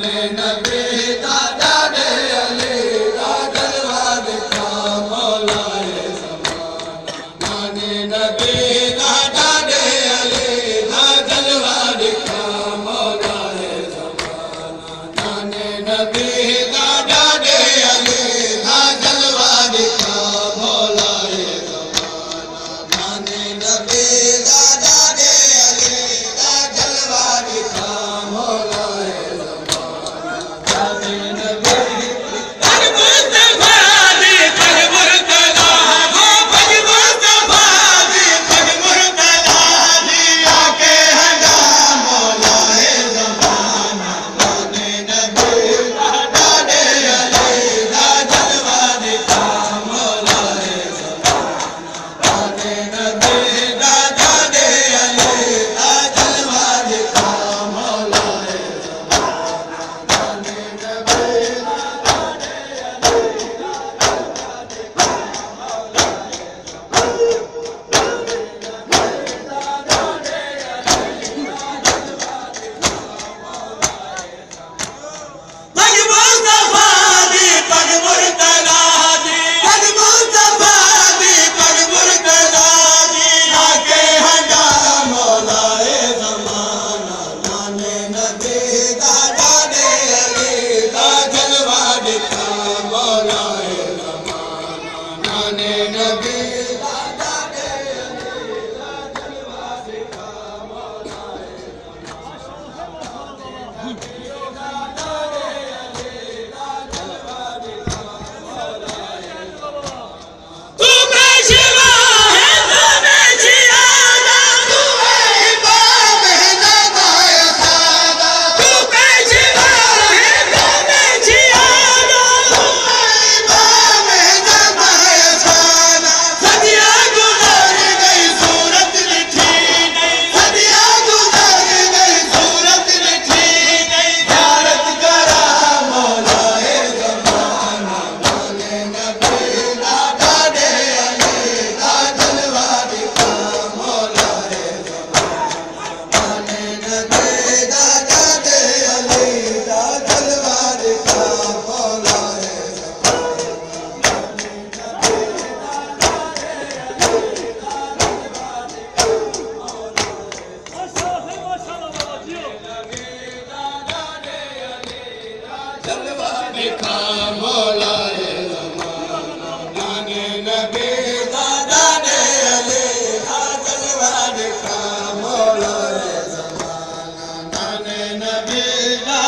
ने नदीलवा ॾिखा मोलाए थाने नदी نبي لا